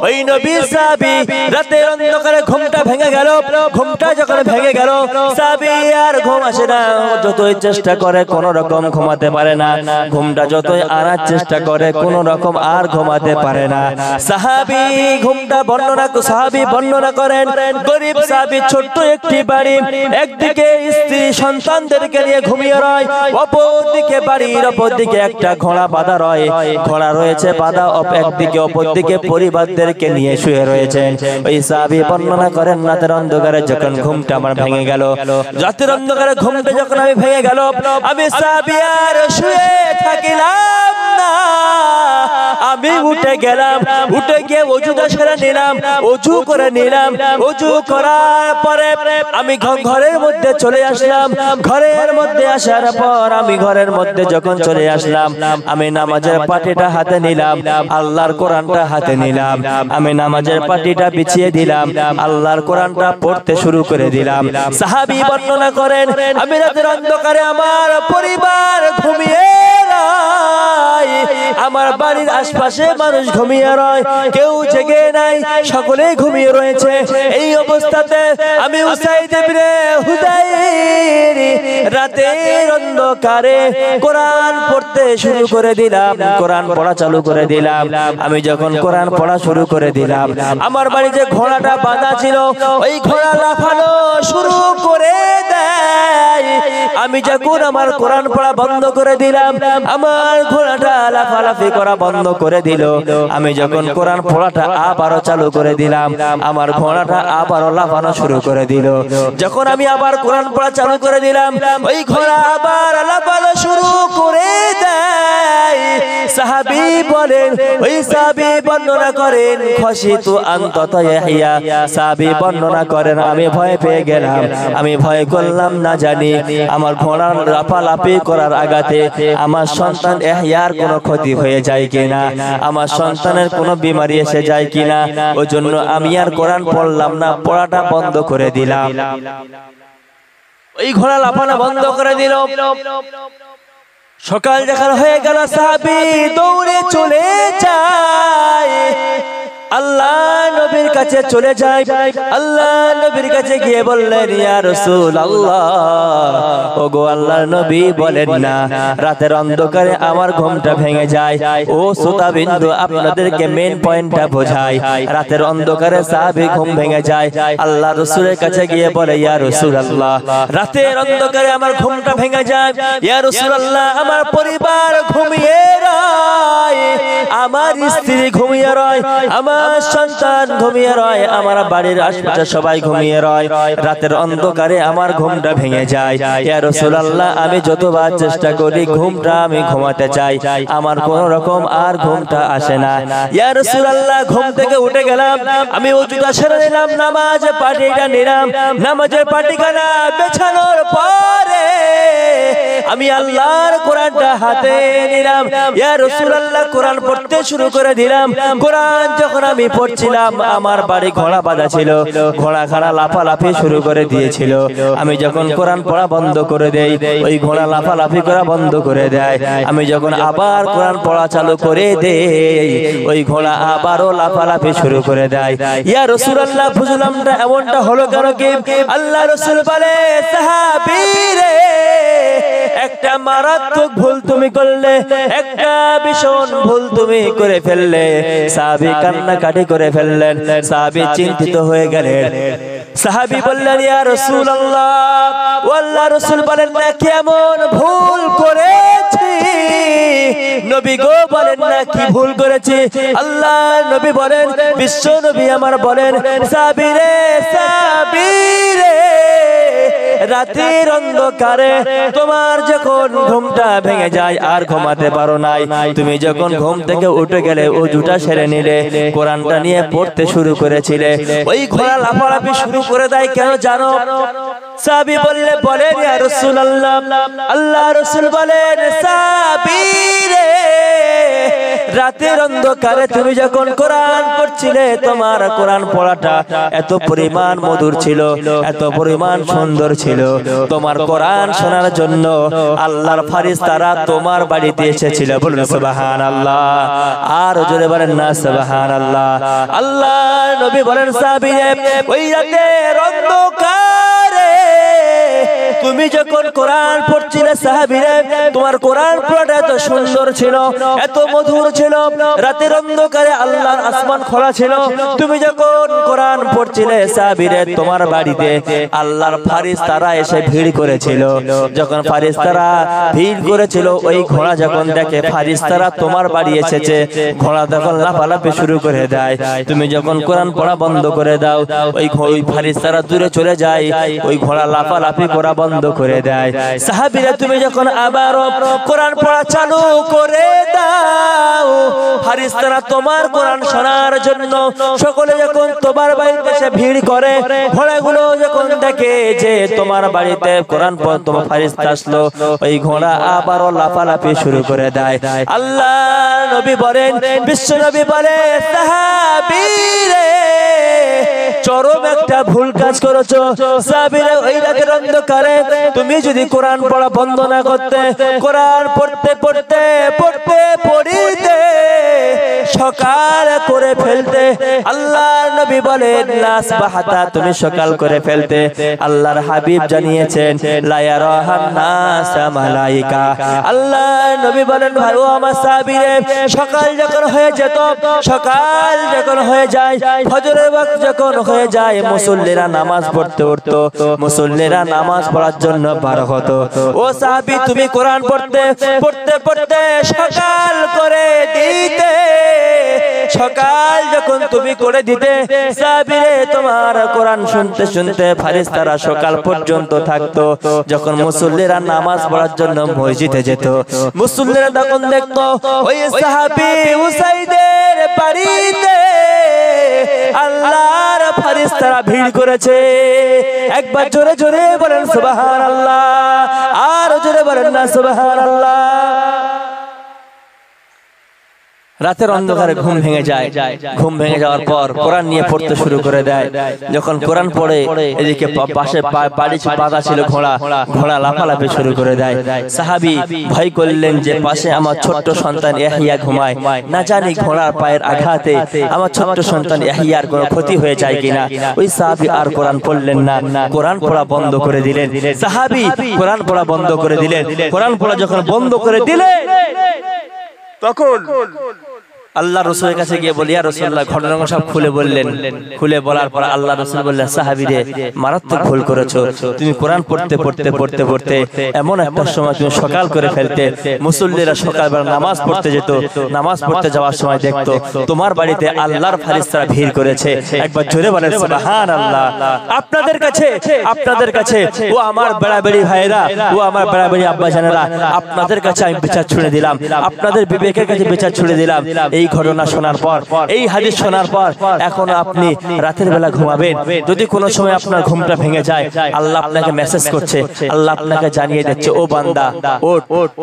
ওই নবী সাহাবী রাতের অন্ধকারে ঘুমটা ভেঙে গেল। ঘুমটা যখন ভেঙে গেল, সাহাবী আর ঘুম আসে না। যতই চেষ্টা করে, কোন রকম ঘুমাতে পারে না। ঘুমটা যতই আনার চেষ্টা করে, কোন রকম আর ঘুমাতে পারে না। সাহাবী ঘুমটা বর্ণনা সাহাবী বর্ণনা করেন, গরিব সাহাবী ছোট্ট একটি বাড়ি, একদিকে স্ত্রী সন্তানদেরকে নিয়ে ঘুমিয়ে রয়। অপর দিকে বাড়ির অপর দিকে একটা ঘোড়া বাঁধা রয়। ঘোড়া রয়েছে বাঁধা একদিকে অপর দিকে পরিবারদেরকে নিয়ে শুয়ে রয়েছেন। ওই সাহাবী বর্ণনা করেন, রাতের অন্ধকারে যখন ঘুমটা আমার ভেঙে গেল, রাতের অন্ধকারে ঘুমটা যখন আমি ভেঙে গেল, আমি সাহাবী আর শুয়ে থাকিলাম না। আমি উঠে গেলাম, উঠে গিয়ে অজুটা সেরে নিলাম, অজু করে নিলাম, অজু করার পরে আমি ঘরের মধ্যে চলে আসলাম। ঘরের মধ্যে আসার পর আমি ঘরের মধ্যে যখন চলে আসলাম, আমি নামাজের পাটিটা হাতে নিলাম, আল্লাহর কোরআনটা হাতে নিলাম, আমি নামাজের পাটিটা বিছিয়ে দিলাম, আল্লাহর কোরআনটা পড়তে শুরু করে দিলাম। সাহাবী বর্ণনা করেন, আমি রাতের অন্ধকারে আমার পরিবার ঘুমিয়ে বাড়ির আশপাশে মানুষ ঘুমিয়ে রয়। কেউ জেগে নাই, সকলেই ঘুমিয়ে রয়েছে। এই অবস্থাতে আমি উসাইদ ইবনে হুদাইর রাতের অন্ধকারে কোরআন পড়তে শুরু করে দিলাম, কোরআন পড়া চালু করে দিলাম। আমি যখন কোরআন পড়া শুরু করে দিলাম, আমার বাড়ি যে ঘোড়াটা বাঁধা ছিল, ওই ঘোড়া লাফানো শুরু করে দেয়। আমি যখন আমার কোরআন পড়া বন্ধ করে দিলাম, আমার ঘোড়াটা লাফালাফি করা বন্ধ করে দিল। আমি যখন কোরআন পড়াটা আবারও চালু করে দিলাম, আমার ঘোড়াটা আবারও লাফানো শুরু করে দিল। যখন আমি আবার কোরআন পড়া চালু করে দিলাম, ওই ঘোড়া আবার লাফানো শুরু করে সাহাবী বলেন, ওই সাহাবী বর্ণনা করেন অন্তত সাহাবী বর্ণনা করেন, আমি ভয় পেয়ে গেলাম, আমি ভয় করলাম না জানি। আমার ঘোড়ার লাফালাফি করার আগাতে আমার সন্তান এহিয়ার কোনো ক্ষতি হয়ে যায় কিনা? আমার সন্তানের কোনো বিমারি এসে যায় কিনা? ওই জন্য আমি আর কোরআন পড়লাম না, পড়াটা বন্ধ করে দিলাম। ওই ঘোড়া লাফানো বন্ধ করে দিল। সকাল দেখার হয়ে গেল সাহাবি দৌড়ে চলে যায়। আল্লাহ নবীর কাছে চলে যায় আল্লাহ নবীর কাছে গিয়ে বললেন, ইয়া রাসূল আল্লাহ ওগো আল্লাহর নবী বলেন না, রাতের অন্ধকারে আমার ঘুমটা ভেঙে যায়। ও শ্রোতা বিন্দু আপনাদেরকে মেন পয়েন্টটা বোঝাই। রাতের অন্ধকারে সাহাবী ঘুম ভেঙে যায়। আল্লাহ রসুলের কাছে গিয়ে বলে, ইয়া রাসূল আল্লাহ রাতের অন্ধকারে আমার ঘুমটা ভেঙে যায়। ইয়া রাসূল আল্লাহ আমার পরিবার ঘুমিয়ে রয় আমার স্ত্রী ঘুমিয়ে রয় আমার সন্তান ঘুমিয়ে রয় আমার বাড়ির আশপাশে সবাই ঘুমিয়ে রয় রাতের অন্ধকারে আমার ঘুমটা ভেঙে যায়। ইয়া রাসূলুল্লাহ আমি যতবার চেষ্টা করি ঘুমটা আমি ঘুমাতে চাই। আমার কোন রকম আর ঘুমটা আসে না। ইয়া রাসূলুল্লাহ ঘুম থেকে উঠে গেলাম আমি ওযুটা সেরে নিলাম নামাজ পাটিটা নিলাম নামাজের পাটিখানা বেছানোর পরে আমি আল্লাহর কোরআনটা হাতে নিলাম ইয়া রাসূলুল্লাহ কোরআন পড়তে শুরু করে দিলাম। কোরআন যখন আমি পড়ছিলাম, আমার বাড়ি ঘোড়া বাঁধা ছিল। ঘোড়া ঘাড়া লাফালাফি শুরু করে দিয়েছিল। আমি যখন কোরআন পড়া বন্ধ করে দেই, ওই ঘোড়া লাফালাফি করা বন্ধ করে দেয়। আমি যখন আবার কোরআন পড়া চালু করে দেই, ওই ঘোড়া আবারও লাফালাফি শুরু করে দেয়। ইয়া রাসূলুল্লাহ বুঝলামটা এমনটা হলো কেন কি? আল্লাহ রাসূল বলে সাহাবীরে একটা মারাত্মক ভুল তুমি করলে, একটা ভীষণ ভুল তুমি করে ফেললে। সাহাবী কান্নাকাটি করে ফেললেন, সাহাবী চিন্তিত হয়ে গেলেন। সাহাবী বললেন, ইয়া রাসূলুল্লাহ ও আল্লাহ রাসূল বলেন না কেমন ভুল করেছি? নবী গো বলেন না, কি ভুল করেছি? আল্লাহ নবী বলেন, বিশ্ব নবী আমার বলেন সাবিরে সাবিরে রাতের অন্ধকারে তোমার যখন ঘুমটা ভেঙে যায় আর ঘুমাতে পারো নাই, তুমি যখন ঘুম থেকে উঠে গেলে ও জুটা সেরে নিলে, কোরআনটা নিয়ে পড়তে শুরু করেছিলে, ওই ঘোড়া লাফালাফি শুরু করে দেয় কেন জানো? সাবি বললে বলেন ইয়া রাসূলুল্লাহ, আল্লাহ রাসূল বলেন সাবিরে রাতের অন্ধকারে তুমি যখন কোরআন পড়ছিলে, তোমার কোরআন পড়াটা এত পরিমাণ মধুর ছিল, এত পরিমাণ সুন্দর ছিল। তোমার কোরআন শোনার জন্য আল্লাহর ফারিস তারা তোমার বাড়িতে এসেছিল। বলুন সুবহান আল্লাহ আর জোরে বলেন না সুবহান আল্লাহ আল্লাহ নবী বলেন সাবিরে ওই রাতের অন্ধকারে তুমি যখন কোরআন পড়ছিলে সাহাবীরে, তোমার কোরআন পড়াটা এত সুন্দর ছিল, এত মধুর ছিল, রাতের অন্ধকারে আল্লাহর আসমান খোলা ছিল। তুমি যখন কোরআন পড়ছিলে সাহাবীরে, তোমার বাড়িতে আল্লাহর ফারিস্তারা এসে ভিড় করেছিল। যখন ফারিস্তারা ভিড় করেছিল, ওই ঘোড়া যখন দেখে ফারিস্তারা তোমার বাড়ি এসেছে, ঘোড়া তখন লাফালাফি শুরু করে দেয়। তুমি যখন কোরআন পড়া বন্ধ করে দাও, ওই ওই ফারিস্তারা দূরে চলে যায়, ওই ঘোড়া লাফালাফি করা বন্ধ করে দেয়। সাহাবীরা তুমি যখন আবার কোরআন পড়া চালু করে দাও। ফারিস্তারা তোমার কোরআন শোনার জন্য সকলে যখন তোমার বাড়িতে এসে ভিড় করে ঘোড়াগুলো যখন দেখে যে তোমার বাড়িতে কোরআন পড় তোমার ফারিস্তা আসলো ওই ঘোড়া আবারও লাফালাফি শুরু করে দেয়। আল্লাহ নবী বলেন বিশ্ব নবী বলে সাহাবীরে। চরম একটা ভুল কাজ করেছ। সাবিরে ওই রাতের অন্ধকারে। তুমি যদি কোরআন পড়া বন্ধ না করতে, কোরআন পড়তে পড়তে পড়তে, পড়িতে সকাল করে ফেলতে। আল্লাহ নবী বলেন লাস বাহাতা তুমি সকাল করে ফেলতে। আল্লাহর হাবিব জানিয়েছেন, লা ইয়ারাহান মালাইকা। নবী বলেন, ভাই, ও আমার সাহাবীরে, সকাল যখন হয়ে যেত, সকাল যখন হয়ে যায়, ফজরের ওয়াক্ত যখন হয়ে যায়, মুসল্লিরা নামাজ পড়তে উঠতো। মুসল্লিরা নামাজ পড়ার জন্য বার হতো। ও সাহাবী, তুমি কোরআন পড়তে পড়তে পড়তে সকাল করে দিতে। সকাল যখন তুমি করে দিতে সাহাবীরে তোমার কোরআন শুনতে শুনতে ফারিস্তারা সকাল পর্যন্ত থাকতো। যখন মুসল্লিরা নামাজ পড়ার জন্য মসজিদে যেত, মুসল্লিরা তখন দেখতো, ওই সাহাবী উসাইদের বাড়িতে আল্লাহর ফারিস্তারা ভিড় করেছে। একবার জোরে জোরে বলেন, সুবহানাল্লাহ। আর জোরে বলেন না, সুবহানাল্লাহ। রাতের অন্ধকারে ঘুম ভেঙে যায়। ঘুম ভেঙে যাওয়ার পর কোরআন নিয়ে পড়তে শুরু করে দেয়। যখন কোরআন পড়ে, এদিকে পাশে বাড়ি বাঁধা ছিল ঘোড়া ঘোড়া লাফালাফি শুরু করে দেয়। সাহাবি ভয় করলেন যে, পাশে আমার ছোট্ট সন্তান ইয়াহিয়া ঘুমায়। না জানি ঘোড়ার পায়ের আঘাতে আমার ছোট্ট সন্তান ইয়াহিয়ার কোনো ক্ষতি হয়ে যায় কিনা। ওই সাহাবি আর কোরআন পড়লেন না। কোরআন পড়া বন্ধ করে দিলেন। সাহাবি কোরআন পড়া বন্ধ করে দিলেন। কোরআন পড়া যখন বন্ধ করে দিলেন, তখন আল্লাহ রসুলের কাছে গিয়ে বলি আর রসুল্লাহ ঘটনা সব খুলে বললেন। খুলে বলার পর আল্লাহ রসুল বললেন সাহাবিরে মারাত্মক ভুল করেছ। তুমি কোরআন পড়তে পড়তে পড়তে পড়তে, এমন একটা সময় তুমি সকাল করে ফেলতে। মুসল্লিরা সকালবেলা নামাজ পড়তে যেত, নামাজ পড়তে যাওয়ার সময় দেখতো, তোমার বাড়িতে আল্লাহর ফারিস্তারা ভিড় করেছে। একবার জোরে বলেন সুবহান আল্লাহ আপনাদের কাছে আপনাদের কাছে, ও আমার বেড়াবেড়ি ভাইরা ও আমার বেড়াবেড়ি আব্বা জানেরা আপনাদের কাছে আমি বিচার ছুড়ে দিলাম। আপনাদের বিবেকের কাছে বিচার ছুড়ে দিলাম। এই এই ঘটনা শোনার পর, এই হাদিস শোনার পর, এখন আপনি রাতের বেলা ঘুমাবেন। যদি কোনো সময় আপনার ঘুমটা ভেঙে যায়, আল্লাহ আপনাকে মেসেজ করছে। আল্লাহ আপনাকে জানিয়ে দিচ্ছে, ও বান্দা ওট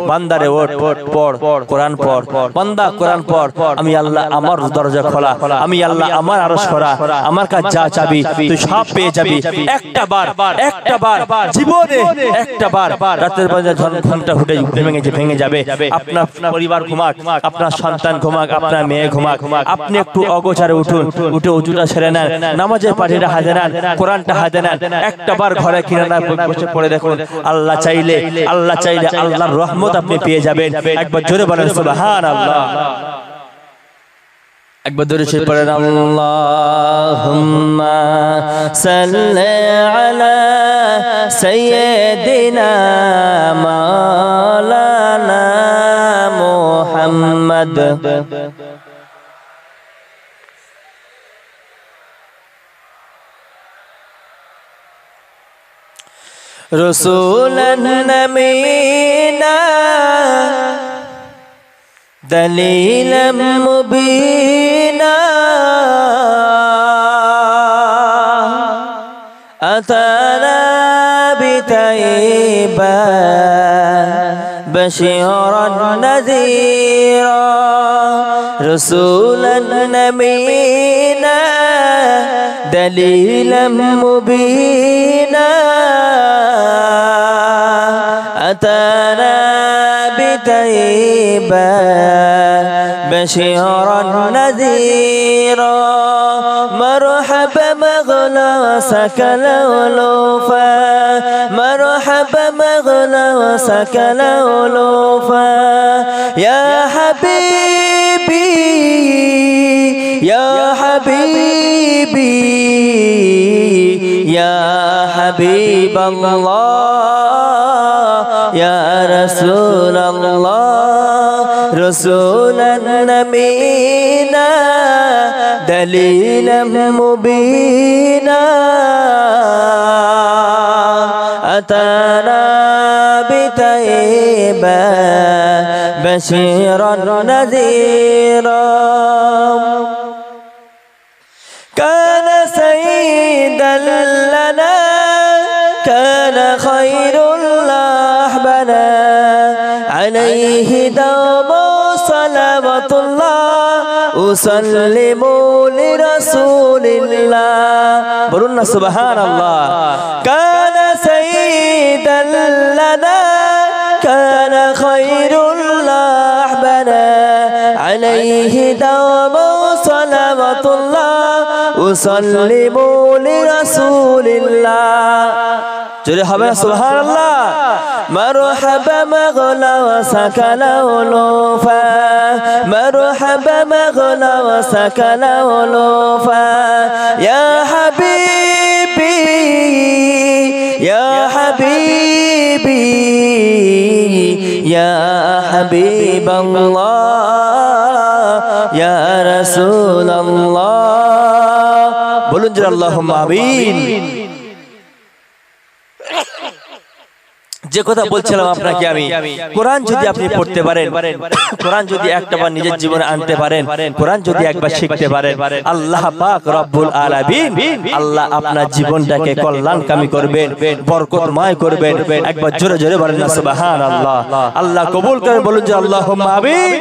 বান্দারে ওট পড়, কোরআন পড়, বান্দা, কোরআন পড়, আমি আল্লাহ আমার দরজা খোলা, আমি আল্লাহ আমার আরশ করা, আমার কাছে যা চাবি, তুই সব পেয়ে যাবি। একটা বার একটা বার, জীবনে একটা বার, রাতের বেলা ঘুমটা ফুটে ভেঙে ভেঙে যাবে, আপনার পরিবার ঘুমাক, আপনার সন্তান ঘুমাক, আপনার মেয়ে ঘুমাক, আপনি একটু অগোচারে উঠুন, উঠে উঁচুটা ছেড়ে নেন, নামাজের পাঠিটা হাতে নেন কোরআনটা হাতে নেন একটা বার ঘরে কিনে বসে পড়ে দেখুন, আল্লাহ চাইলে আল্লাহ চাইলে আল্লাহর রহমত আপনি পেয়ে যাবেন। একবার জোরে বলেন সুবহান আল্লাহ একবার ধরে সে পড়েন, আল্লাহুম্মা সাল্লি মুহাম্মদ। رسولا نمينا دليلا مبينا. أتانا بتيبا بشيرا نذيرا. رسولا نمينا دليلا مبينا. أتانا بتيبا بشيرا نذيرا مرحبا مغلاسك الألوفا مرحبا مغلاسك الألوفا يا حبيبي يا حبيبي يا حبيب الله يا رسول الله رسولا نبينا دليلا مبينا. أتانا بتيبا بشيرا نذيرا. عليه دوم صلوات الله أسلم لرسول الله. برنا سبحان الله كان سيدا لنا. كان خير الأحبنا عليه دوم صلوات الله أسلم لرسول الله. جري حبنا سبحان الله مرحبا مغلا وسكن ألوفا مرحبا مغلا وسكن ألوفا يا حبيبي يا حبيبي يا حبيب الله يا رسول الله বলুন যে আল্লাহুম্মা যে কথা বলছিলাম আপনাকে আমি কোরআন যদি আপনি পড়তে পারেন কোরআন যদি একটা নিজের জীবনে আনতে পারেন কোরআন যদি একবার শিখতে পারেন আল্লাহ পাক রব্বুল আলামিন আল্লাহ আপনার জীবনটাকে কল্যাণকামী করবেন বরকতময় করবেন একবার জোরে জোরে বলেন সুবহানাল্লাহ। আল্লাহ কবুল করেন বলুন যে আল্লাহুম্মা আমিন।